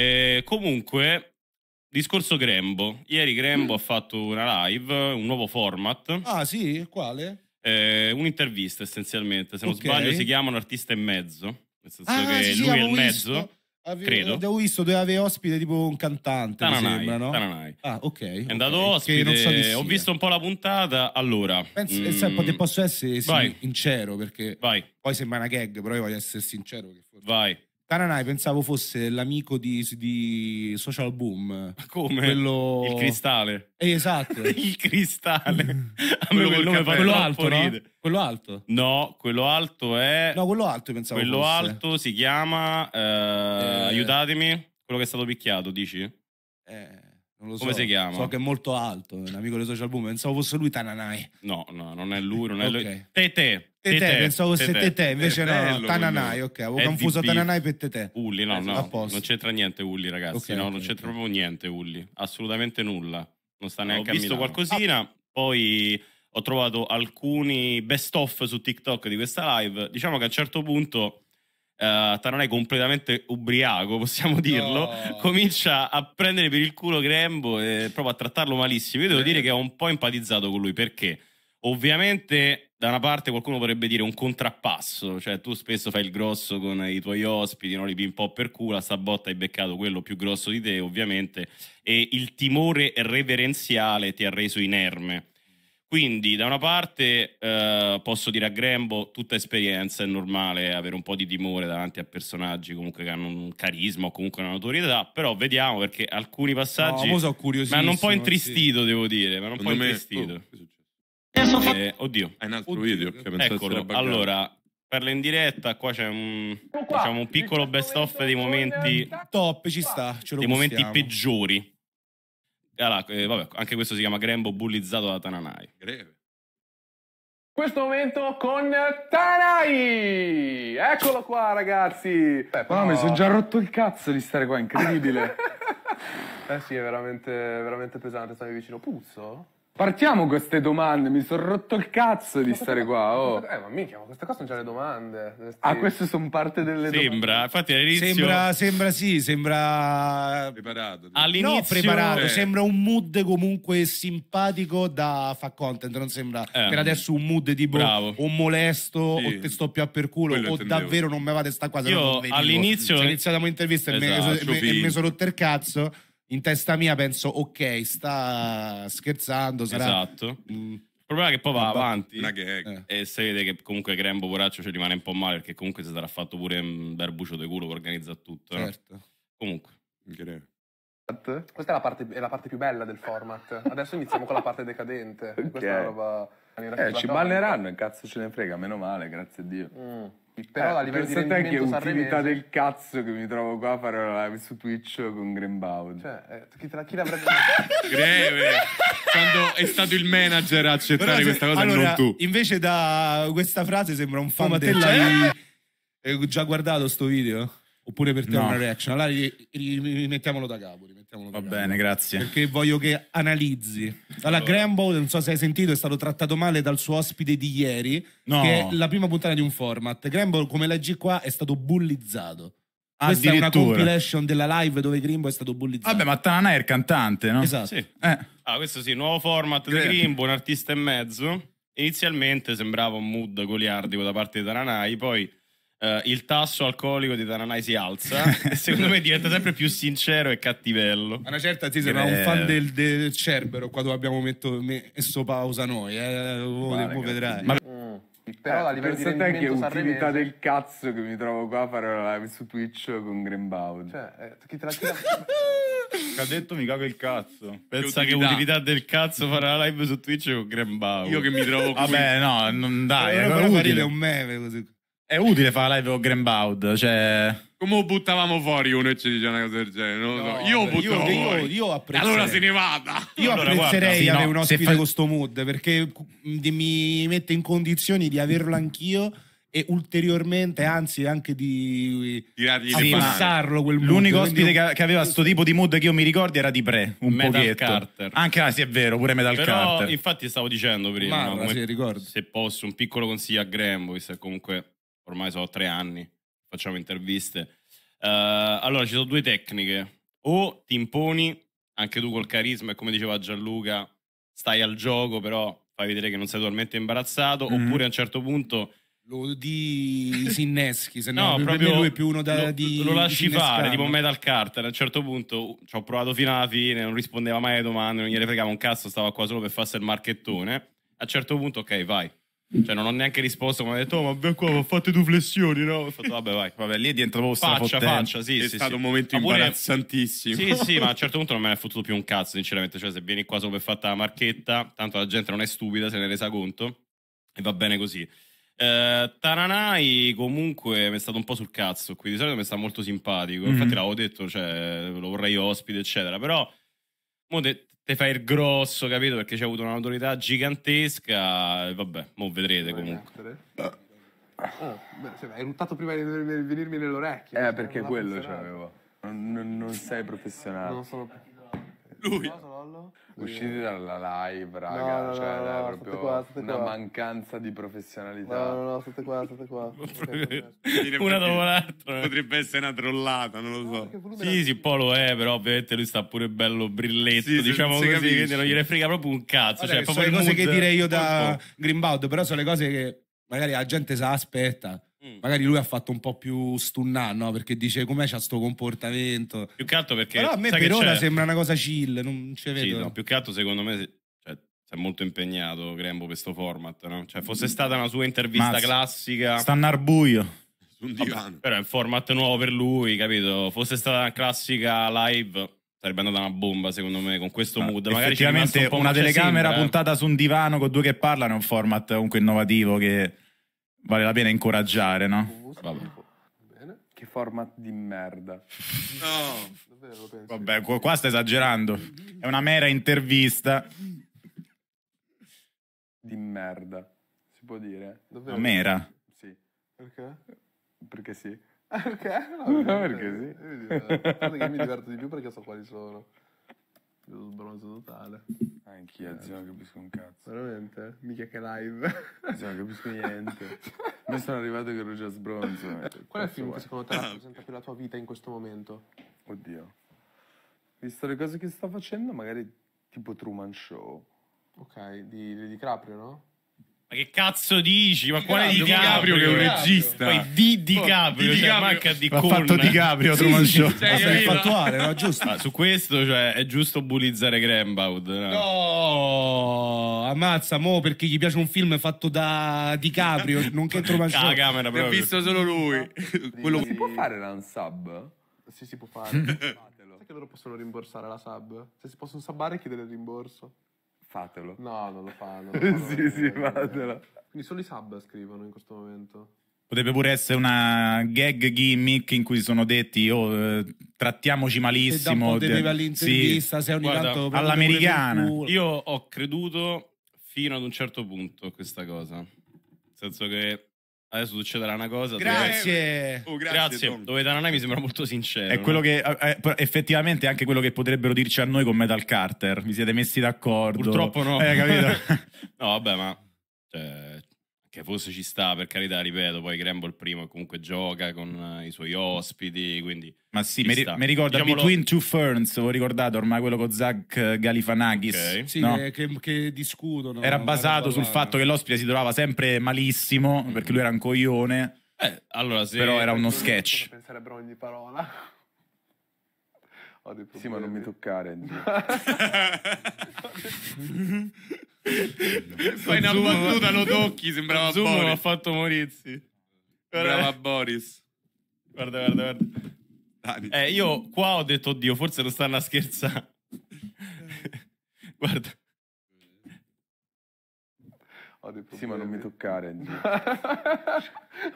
Eh, comunque, discorso Grembo. Ieri Grembo Mm. ha fatto una live, un nuovo format, Ah, sì? Quale? eh, un'intervista essenzialmente. Se non Ok. sbaglio si chiama un artista e mezzo, nel senso Ah, che sì, lui è il mezzo. visto. Ave- credo. Avevo visto, dove aveva ospite tipo un cantante, mi Tananai, sembra, no? Tananai. Ah, ok. È andato ospite, ho visto un po' la puntata. Allora, Penso, mm, e sai, posso essere vai. sincero perché vai, poi sembra una gag, però io voglio essere sincero. Vai. Tananai pensavo fosse l'amico di, di Social Boom. Come? Quello... Il cristallo. Eh, esatto. il cristallo. A me Quello quello troppo alto, no? Quello alto. No, quello alto è. No, quello alto pensavo quello fosse. alto si chiama. eh, Aiutatemi. Quello che è stato picchiato, dici? Eh, non lo so. Come si chiama? So che è molto alto, è un amico di Social Boom. Pensavo fosse lui Tananai. No, no, non è lui, non è lui. Ok. Tete. Tete, pensavo fosse Tete, invece È no, bello Tananai, ok, avevo confuso Tananai per Tete. Ulli, no, A no, non c'entra niente Ulli, ragazzi. Ok, no, ok, non c'entra proprio niente Ulli, assolutamente nulla. Non sta Ho neanche a visto Milano. qualcosina, qualcosina, poi ho trovato alcuni best of su TikTok di questa live. Diciamo che a un certo punto eh, Tananai completamente ubriaco, possiamo dirlo, No. comincia a prendere per il culo Grembo e proprio a trattarlo malissimo. Io devo Eh. dire che ho un po' empatizzato con lui perché ovviamente da una parte qualcuno potrebbe dire un contrappasso, cioè tu spesso fai il grosso con i tuoi ospiti, no? li pin po' per culo, sta botta hai beccato quello più grosso di te ovviamente e il timore reverenziale ti ha reso inerme. Quindi da una parte eh, posso dire a Grembo tutta esperienza, è normale avere un po' di timore davanti a personaggi comunque che hanno un carisma o comunque una notorietà, però vediamo perché alcuni passaggi No, sono mi hanno un po' sì. intristito, devo dire, mi hanno un po' Secondo me... intristito. Oh, è? Eh, oddio, Hai un altro Oddio, video? che- eccolo. Allora, parla in diretta, qua c'è un, diciamo, un piccolo best of dei momenti, Top, ci sta, ce lo dei momenti peggiori. Allora, eh, vabbè, anche questo si chiama Grembo bullizzato da Tananai. Greve. questo momento con Tanai! Eccolo qua, ragazzi! Beh, No, mi sono già rotto il cazzo di stare qua, incredibile. Eh sì, è veramente, veramente pesante stare vicino. Puzzo? Partiamo con queste domande, mi sono rotto il cazzo di stare qua. Oh. Eh, ma minchia, ma queste qua sono già le domande. Ah, queste sono parte delle domande. Sembra, infatti all'inizio... Sembra, sembra sì, sembra Preparato. All'inizio... No, preparato, eh. sembra un mood comunque simpatico da fa content, non sembra Eh. per adesso un mood tipo Bravo. o molesto Sì. o te sto più a per culo Quello o intendevo. davvero non me vade sta qua. Io all'inizio- Se iniziamo l'intervista e me- Esatto, e mi sono rotto il cazzo, in testa mia penso ok, sta scherzando, sarà... Esatto. Mm, Il problema è che poi va avanti Una gag. eh. e si vede che comunque Grembo Poraccio ci rimane un po' male perché comunque si sarà fatto pure un bel bucio di culo che organizza tutto. no? certo. Comunque. Greve. Questa è la, parte, è la parte più bella del format. Adesso iniziamo con la parte decadente. Questa è una roba... Eh, ci balleranno, e cazzo ce ne frega, meno male, grazie a Dio. Mm. Però a livello di te che rendimento utilità del cazzo che mi trovo qua a fare una live su Twitch con Greenbound. Cioè, eh, chi, la- chi l'avrebbe... Greve. Quando è stato il manager a accettare Però se- questa cosa e allora, non tu. Invece da questa frase sembra un fan ma del te l'hai- Hai già guardato sto video? Oppure per te No. è una reaction? Allora ri- ri- rimettiamolo da capo. rimettiamolo da Va bene, grazie. Perché voglio che analizzi. Allora, Grambo, non so se hai sentito, è stato trattato male dal suo ospite di ieri, No. che è la prima puntata di un format. Grambo, come leggi qua, è stato bullizzato. Questa è una compilation della live dove Grimbo è stato bullizzato. Vabbè, ma Tananai è il cantante, no? Esatto. Sì. Eh, Ah, questo sì, nuovo format di Greve. Grimbo, un artista e mezzo. Inizialmente sembrava un mood goliardico da parte di Tananai, poi eh, il tasso alcolico di Tananai si alza e secondo me diventa sempre più sincero e cattivello. A una certa sì, sembra un fan del, del Cerbero quando abbiamo metto- messo pausa noi. Eh, oh, mo vedrai. Ma- Mm. Però a livello di pensa te che rendimento utilità del cazzo che mi trovo qua a fare una live su Twitch con Greenbound. Cioè, eh, chi te la... Chi la... che ha detto mi cago il cazzo. Pensa che utilità. utilità del cazzo fare la live su Twitch con Grambau. Io che mi trovo qui. Vabbè, no, non dai, Però è, ridere un meme così. È utile fare la live con Greenbaud, cioè... Come buttavamo fuori uno e ci dice una cosa del genere? Non lo so. No, io buttavo io- io- fuori. io E apprezzerei. allora se ne vada. Io Allora, apprezzerei guarda, avere no, un se ospite fa- con sto mood perché di- mi mette in condizioni di averlo anch'io e ulteriormente, anzi, anche di passarlo quel mood. L'unico ospite io- che, aveva sto tipo di mood che io mi ricordi era di Pre, un Metal pochetto. Carter. Anche ah, sì, è vero, pure Metal Però Carter. infatti stavo dicendo prima, Marra, no, come- sì, ricordo. se posso, un piccolo consiglio a Graham, visto che comunque ormai sono tre anni, facciamo interviste. Eh, allora, ci sono due tecniche. O ti imponi, anche tu col carisma, e come diceva Gianluca, stai al gioco, però fai vedere che non sei totalmente imbarazzato. Mhm. Oppure a un certo punto Lo di Sinneschi, se no, No, proprio lui è più uno da, lo, di lo lasci fare, tipo Metal Carter. A un certo punto ci ho provato fino alla fine, non rispondeva mai alle domande, non gliene fregava un cazzo, stava qua solo per farsi il marchettone. A un certo punto, ok, vai. Cioè, non ho neanche risposto, ma ha detto, oh, ma beh, qua ho fatto due flessioni, no? Ho fatto, vabbè, vai. Vabbè, lì è diventato proprio Faccia, faccia, sì, è sì, stato sì. un momento Ma pure- imbarazzantissimo. Sì, sì, ma a un certo punto non me ne è fottuto più un cazzo, sinceramente. Cioè, se vieni qua solo per fatta la marchetta, tanto la gente non è stupida, se ne è resa conto. E va bene così. Eh, Taranai comunque mi è stato un po' sul cazzo qui. Di solito mi sta molto simpatico. Infatti l'avevo detto, cioè, lo vorrei ospite, eccetera. Però, mo te, fai il grosso, capito? Perché c'è avuto una notorietà gigantesca. Vabbè, mo vedrete comunque. Oh, beh, hai ruttato prima di venirmi nell'orecchio. Eh, Cioè, perché quello c'avevo. Non, non- non sei professionale. Non sono Lui. Usciti dalla live, raga. No, no, cioè, no, no, proprio qua, una qua. mancanza di professionalità. No, no, no, state qua, state qua. Una dopo l'altra. Potrebbe essere una trollata, non lo so. Che volume Sì, sì, un po' lo è, però ovviamente lui sta pure bello brilletto, Sì, diciamo così, capisce. quindi non gliene frega proprio un cazzo. Guarda cioè, che proprio sono le cose che mood- direi io da Greenbaud, però sono le cose che magari la gente se aspetta. Mm. Magari lui ha fatto un po' più stunnare, no? Perché dice com'è c'ha sto comportamento. Più che altro perché... Però a me sai per che ora c'è? sembra una cosa chill, non ci Sì, vedo. no, più che altro secondo me si- cioè, si è molto impegnato Grembo per questo format, no? Cioè, fosse stata una sua intervista Mazza. classica... Stanno al buio. Vabbè, divano. però è un format nuovo per lui, capito? Fosse stata una classica live... Sarebbe andata una bomba, secondo me, con questo mood. Magari è rimasto Effettivamente un po' una ma telecamera sembra, eh. puntata su un divano con due che parlano è un format comunque innovativo che vale la pena incoraggiare, no? Vabbè. Che format di merda. No. davvero lo pensi? Vabbè, qua stai esagerando. È una mera intervista. Di merda. Si può dire? Davvero? Una mera. Sì. Perché? Perché sì. Perché? No, perché sì. Guarda che mi diverto di più perché so quali sono. Io sbronzo totale. Anch'io, zio, non capisco un cazzo. Veramente? Mica che live. Zio, non capisco niente. Io sono arrivato che ero già sbronzo. Qual è il film che secondo te rappresenta più la tua vita in questo momento? Oddio. Visto le cose che sta facendo, magari tipo Truman Show. Ok, di, di DiCaprio, no? Ma che cazzo dici? Ma quale Di Di Caprio che è un regista. Poi di Di Caprio, Di cioè, Caprio. manca di L'ha fatto Di Caprio, Truman Show. Cioè, è capito? fattuale, no? Giusto. Ah, su questo, cioè, è giusto bullizzare Grembaud. no? No, ammazza mo perché gli piace un film fatto da DiCaprio, nonché Truman Show. la camera proprio. visto solo lui. Quello si può fare l'unsub? Sì, si può fare. Fatelo. Sai che loro possono rimborsare la sub? Se si possono subbare chiedere il rimborso. Fatelo. No, non lo fanno. non lo fanno. sì, sì, fatelo. Quindi solo i sub scrivono in questo momento. Potrebbe pure essere una gag gimmick in cui sono detti oh, eh, trattiamoci malissimo. po' te beve Sì. all'intervista, sei ogni Guarda, tanto all'americana. Io ho creduto fino ad un certo punto a questa cosa. Nel senso che adesso succederà una cosa. dove- Grazie. Oh, Grazie. grazie. Dove Tananai mi sembra molto sincero. È quello no? che eh, eh, effettivamente è anche quello che potrebbero dirci a noi con Metal Carter. Vi siete messi d'accordo? Purtroppo no. Eh, capito? no, vabbè, ma cioè, che fosse ci sta, per carità, ripeto, poi Grembo il primo e comunque gioca con eh, i suoi ospiti, quindi Ma sì, mi, ri- mi ricorda Diciamolo- Between Two Ferns, voi ricordate ormai quello con Zach Galifanakis? Ok. Sì, no? che, che- che discutono. Era basato sul fatto che l'ospite si trovava sempre malissimo perché lui era un coglione, eh, allora se però era uno sketch. penserebbero ogni parola? Ho dei Sì, ma non mi problemi. toccare. Fai una battuta, lo tocchi, sembrava Zoom mi ha Boris. fatto Morizzi. Sembrava Boris. Guarda, guarda, guarda. Dani. Eh, io qua ho detto, oddio, forse non stanno a scherzare. guarda. Ho dei problemi. Sì, ma non mi toccare.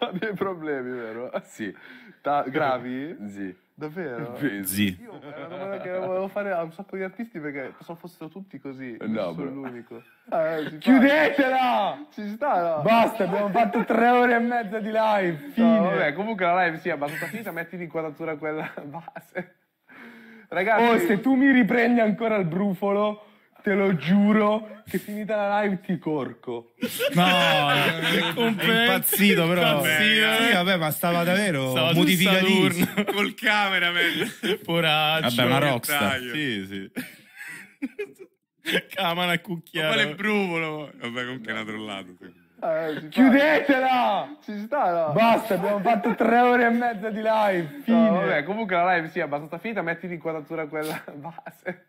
Ho dei problemi, vero? Sì. Ta- gravi? Sì. Davvero? Sì. Io è una domanda che volevo fare a un sacco di artisti perché pensavo fossero tutti così. No, No, sono bro. l'unico. Eh, fa. Chiudetela! Ci sta, no? Basta, abbiamo fatto tre ore e mezza di live. Fine. No, vabbè, comunque la live sì, è abbastanza finita, metti l'inquadratura quella base. Ragazzi, Oh, se tu mi riprendi ancora il brufolo, te lo giuro che finita la live ti corco. No, è impazzito però. Sì, sì, vabbè, ma stava davvero Stava modificatissimo. Col cameraman. Poraccio. Vabbè, una rockstar. Sì, sì. Camana e Ma cucchiaio. quale bruvolo. Vabbè, comunque è una trollata. sì. Chiudetela! Ci sta, no? Basta, abbiamo fatto tre ore e mezza di live. Fine. No, vabbè, comunque la live sì, è abbastanza finita, metti l'inquadratura quella base.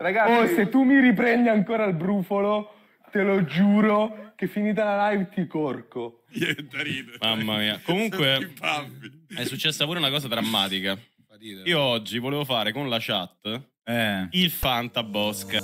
Ragazzi, Oh, se tu mi riprendi ancora il brufolo, te lo giuro che finita la live ti corco. Da ridere. Mamma mia. Comunque-. È successa pure una cosa drammatica. Io oggi volevo fare con la chat Eh. il Fanta Bosca.